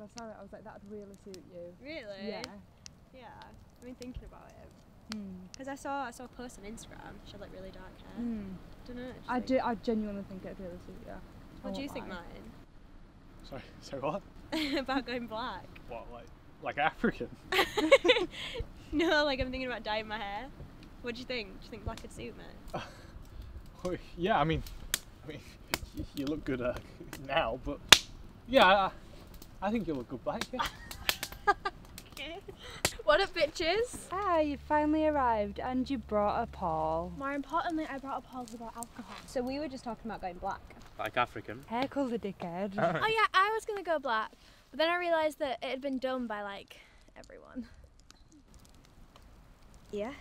when I saw it, I was like, that'd really suit you. Really? Yeah. Yeah. I've been thinking about it Hmm. because I saw I saw a post on Instagram. She had like really dark hair. Hmm. Don't know. I do. I genuinely think it'd really suit you. What do you think, lie. Martin? Sorry, so what? about going black? What, like, like African? no, like I'm thinking about dyeing my hair. What do you think? Do you think black would suit me? Well, yeah, I mean, I mean, you, you look good uh, now, but yeah, I, I think you look good black. Yeah. What up, bitches? Ah, you finally arrived and you brought a Paul. More importantly, I brought a pause about alcohol. So we were just talking about going black. Like African. Hair colour dickhead. Oh yeah, I was gonna go black, but then I realised that it had been done by like everyone. Yeah.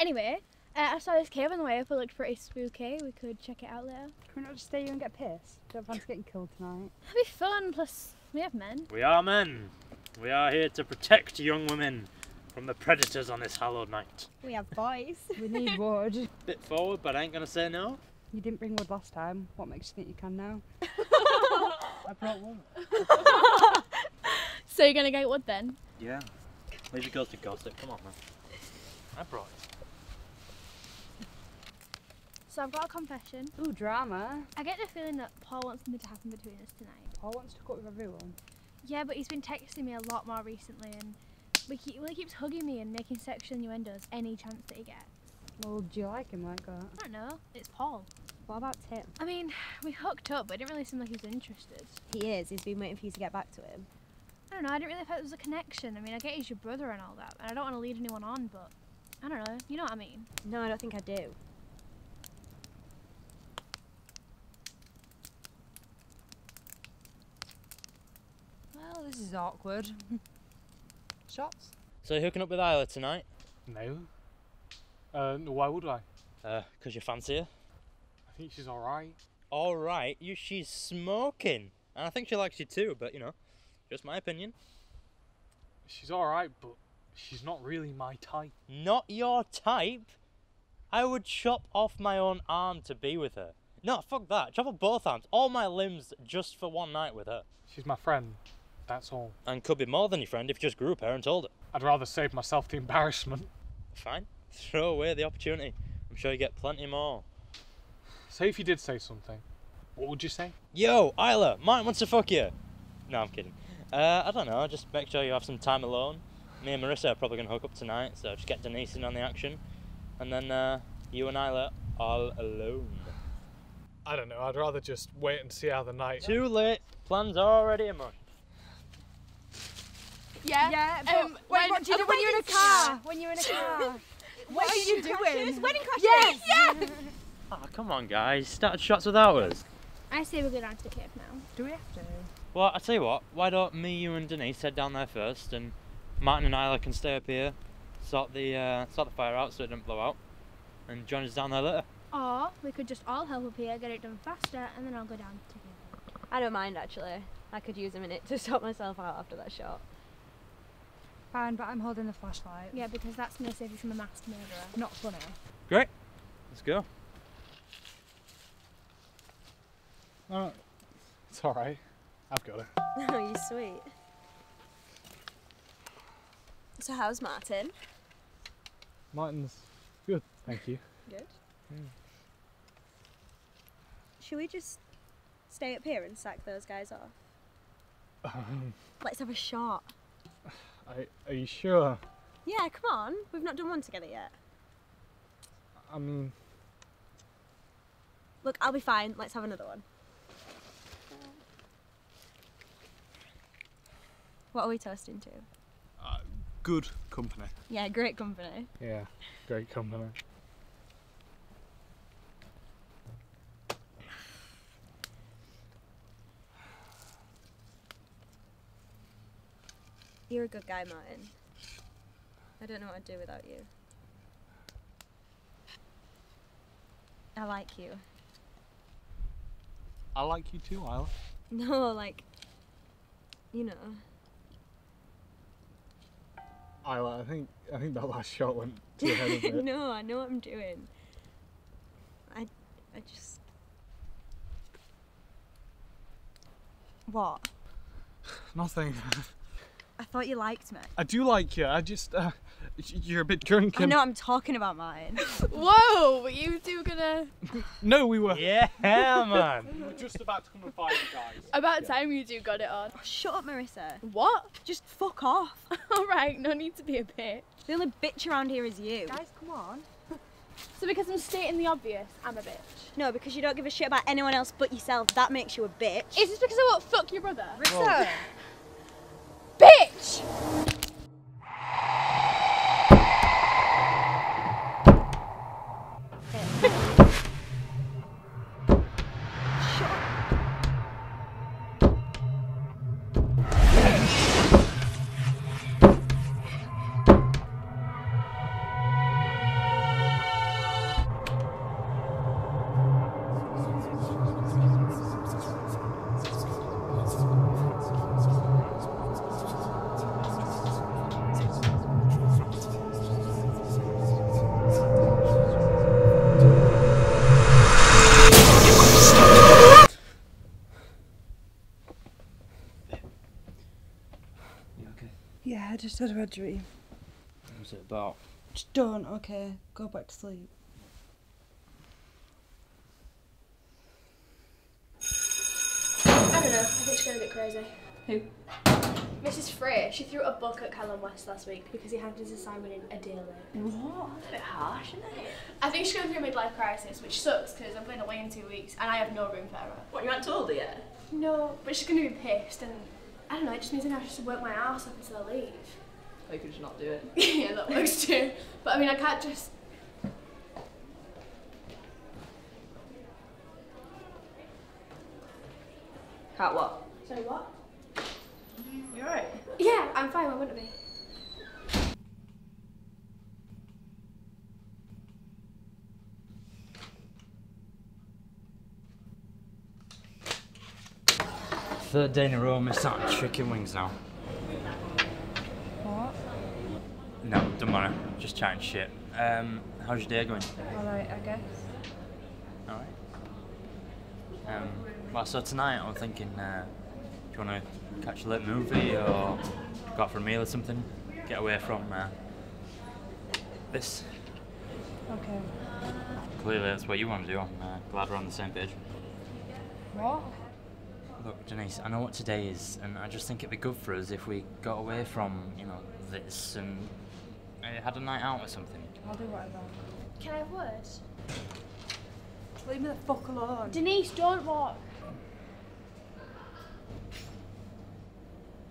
Anyway, uh, I saw this cave on the way up. It looked pretty spooky. We could check it out later. Can we not just stay here and get pissed? Don't fancy getting killed tonight. That'd be fun. Plus, we have men. We are men. We are here to protect young women from the predators on this hallowed night. We have boys. We need wood. Bit forward, but I ain't gonna say no. You didn't bring wood last time. What makes you think you can now? I brought wood. So you're gonna get wood then? Yeah. Leave your girls to gossip. Come on, man. I brought it. So I've got a confession. Ooh, drama. I get the feeling that Paul wants something to happen between us tonight. Paul wants to cut with everyone. Yeah, but he's been texting me a lot more recently, and we keep, well, he keeps hugging me and making sexual innuendos any chance that he gets. Well, do you like him like that? I don't know. It's Paul. What about Tim? I mean, we hooked up, but it didn't really seem like he was interested. He is. He's been waiting for you to get back to him. I don't know. I didn't really feel there was a connection. I mean, I get he's your brother and all that, and I don't want to lead anyone on, but I don't know. You know what I mean? No, I don't think I do. Well, this is awkward. Shots? So you're hooking up with Isla tonight? No. Uh, why would I? Uh, cause you fancy her? I think she's alright. All right. You. She's smoking, and I think she likes you too. But you know, just my opinion. She's alright, but she's not really my type. Not your type. I would chop off my own arm to be with her. No, fuck that. Chop off both arms, all my limbs, just for one night with her. She's my friend. That's all. And could be more than your friend if you just grew up here and told her. I'd rather save myself the embarrassment. Fine. Throw away the opportunity. I'm sure you get plenty more. Say if you did say something. What would you say? Yo, Isla, Mike wants to fuck you. No, I'm kidding. Uh, I don't know. Just make sure you have some time alone. Me and Marissa are probably gonna hook up tonight, so just get Denise in on the action, and then uh, you and Isla all alone. I don't know. I'd rather just wait and see how the night. Too late. Plans already in motion. Yeah. Yeah, but Um, wait, when- what do you are do when you're in a car? When you're in a car? what are you doing? Wedding Crashers. Yes! Yeah. Oh, come on, guys. Start shots without us. I say we go down to the cave now. Do we have to? Well, I tell you what. Why don't me, you, and Denise head down there first, and Martin and Isla can stay up here, sort the uh, sort the fire out so it doesn't blow out, and join us down there later. Or we could just all help up here, get it done faster, and then I'll go down together. I don't mind actually. I could use a minute to sort myself out after that shot. Fine, but I'm holding the flashlight. Yeah, because that's me saving from a masked murderer. Not funny. Great. Let's go. No, it's alright. I've got it. Oh, you're sweet. So how's Martin? Martin's good, thank you. Good. Yeah. Should we just stay up here and sack those guys off? Um, Let's have a shot. I, are you sure? Yeah, come on. We've not done one together yet. I mean, Look, I'll be fine. Let's have another one. What are we toasting to? uh, good company. Yeah, great company. Yeah, great company. You're a good guy, Martin. I don't know what I'd do without you. I like you. I like you too, Isla. No, like, you know. Isla, I think I think that last shot went too ahead of it. no, I know what I'm doing. I, I just. What? Nothing. I thought you liked me. I do like you. I just, uh, you're a bit drunk. I know I'm talking about mine. Whoa, were you two gonna. No, we were. Yeah, man. We were just about to come and find you guys. About time you two got it on. Oh, Shut up, Marissa. What? Just fuck off. Alright, no need to be a bitch. The only bitch around here is you. Guys, come on. So because I'm stating the obvious, I'm a bitch. No, because you don't give a shit about anyone else but yourself. That makes you a bitch. Is this because I won't fuck your brother? Marissa. Bitch! Yeah, I just had a bad dream. What was it about? Just don't, okay? Go back to sleep. I don't know, I think she's going a bit crazy. Who? Mrs. Frey, she threw a book at Callum West last week because he handed his assignment in a day late. What? That's a bit harsh, isn't it? I think she's going through a midlife crisis, which sucks because I'm going away in two weeks and I have no room for her. What, you haven't told her yet? No, but she's going to be pissed and I don't know, it just means I'm to have to work my ass off until I leave. Or you could just not do it. yeah, that works too. But I mean, I can't just. Can't what? Sorry, what? You alright? Yeah, I'm fine, why wouldn't I be? Third day in a row, missed out on chicken wings now. What? No, don't matter. Just chatting shit. Um, how's your day going? Alright, I guess. Alright. Um, well, so tonight I'm thinking, uh, do you want to catch a late movie or go out for a meal or something? Get away from uh, this. Okay. Clearly, that's what you want to do. I'm uh, glad we're on the same page. What? Look, Denise, I know what today is, and I just think it'd be good for us if we got away from, you know, this and uh, had a night out or something. I'll do whatever. Can I have words? Leave me the fuck alone. Denise, don't walk.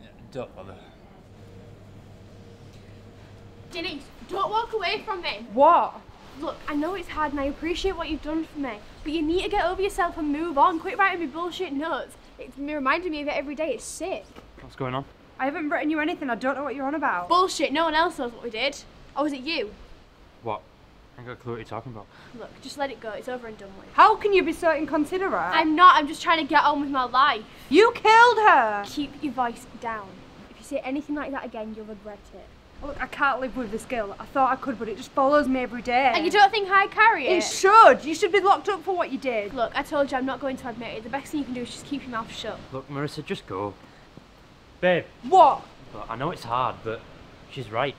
Yeah, don't bother. Denise, don't walk away from me. What? Look, I know it's hard and I appreciate what you've done for me, but you need to get over yourself and move on. Quit writing me bullshit notes. It's me reminding me of it every day. It's sick. What's going on? I haven't written you anything. I don't know what you're on about. Bullshit. No one else knows what we did. Or was it you? What? I ain't got a clue what you're talking about. Look, just let it go. It's over and done with. How can you be so inconsiderate? I'm not. I'm just trying to get on with my life. You killed her! Keep your voice down. If you say anything like that again, you'll regret it. Look, I can't live with this girl. I thought I could, but it just follows me every day. And you don't think I carry it? It should. You should be locked up for what you did. Look, I told you I'm not going to admit it. The best thing you can do is just keep your mouth shut. Look, Marissa, just go. Babe, What? look, I know it's hard, but she's right.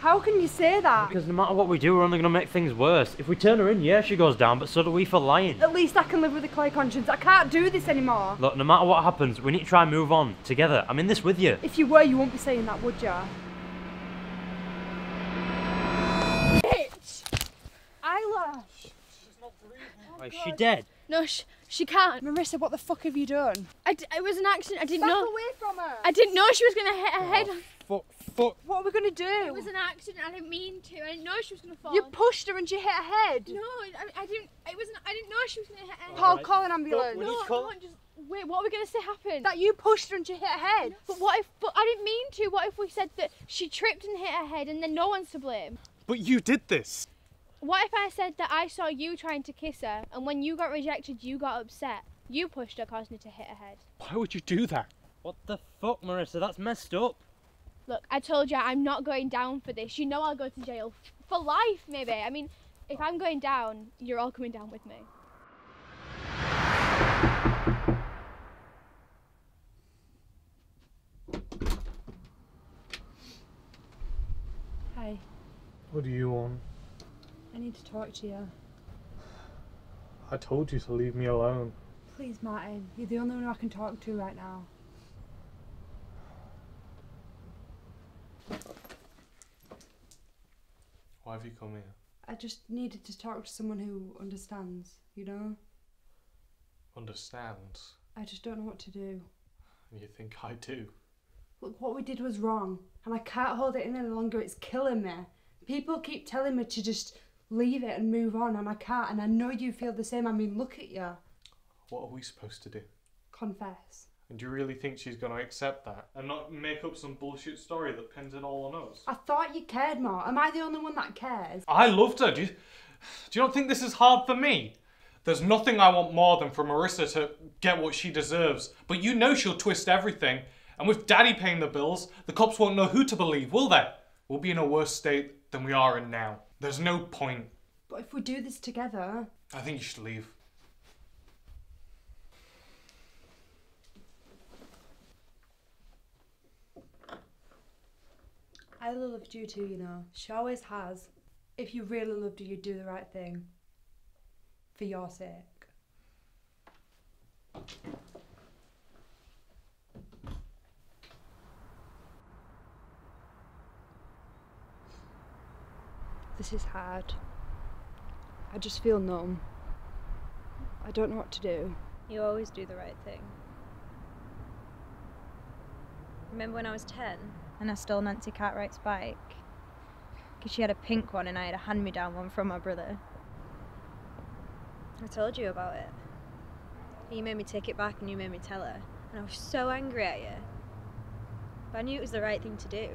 How can you say that? Because no matter what we do, we're only going to make things worse. If we turn her in, yeah, she goes down, but so do we for lying. At least I can live with a clear conscience. I can't do this anymore. Look, no matter what happens, we need to try and move on together. I'm in this with you. If you were, you wouldn't be saying that, would ya? Bitch! Isla! Oh Is she dead? No, sh- she can't. Marissa, what the fuck have you done? I d- it was an accident. I didn't Back know. away from her! I didn't know she was going to hit her oh, head. Fuck, fuck. What are we gonna do? It was an accident. I didn't mean to. I didn't know she was going to fall. You pushed her and she hit her head. No, I, I didn't. It was. I didn't know she was going to hit her head. Paul, Alright. call an ambulance. we no, need to call- don't just wait. What are we going to say happened? That you pushed her and she hit her head. but what if? But I didn't mean to. What if we said that she tripped and hit her head, and then no one's to blame? But you did this. What if I said that I saw you trying to kiss her, and when you got rejected, you got upset? You pushed her, causing her to hit her head. Why would you do that? What the fuck, Marissa? That's messed up. Look, I told you I'm not going down for this. You know I'll go to jail for life, maybe. I mean, if I'm going down, you're all coming down with me. Hi. What do you want? I need to talk to you. I told you to leave me alone. Please, Martin. You're the only one I can talk to right now. Why have you come here? I just needed to talk to someone who understands, you know? Understands. I just don't know what to do. You think I do? Look, what we did was wrong, and I can't hold it in any longer. It's killing me. People keep telling me to just leave it and move on, and I can't. And I know you feel the same. I mean, look at you. What are we supposed to do? Confess. And do you really think she's going to accept that and not make up some bullshit story that pins it all on us? I thought you cared more. Am I the only one that cares? I loved her. Do you, do you not think this is hard for me? There's nothing I want more than for Marissa to get what she deserves. But you know she'll twist everything. And with Daddy paying the bills, the cops won't know who to believe, will they? We'll be in a worse state than we are in now. There's no point. But if we do this together, I think you should leave. I loved you too, you know. She always has. If you really loved her, you'd do the right thing. For your sake. This is hard. I just feel numb. I don't know what to do. You always do the right thing. Remember when I was 10 and I stole Nancy Cartwright's bike? Because she had a pink one and I had a hand me down one from my brother. I told you about it. You made me take it back and you made me tell her. And I was so angry at you. But I knew it was the right thing to do.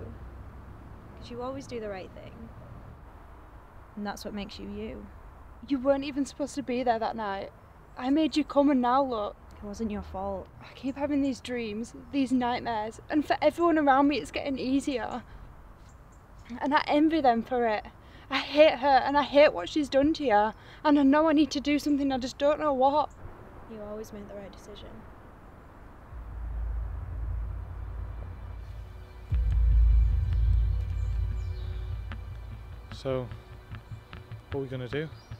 Because you always do the right thing. And that's what makes you you. You weren't even supposed to be there that night. I made you come and now look. It wasn't your fault. I keep having these dreams, these nightmares, and for everyone around me it's getting easier. And I envy them for it. I hate her and I hate what she's done to you. And I know I need to do something, I just don't know what. You always made the right decision. So, what are we going to do?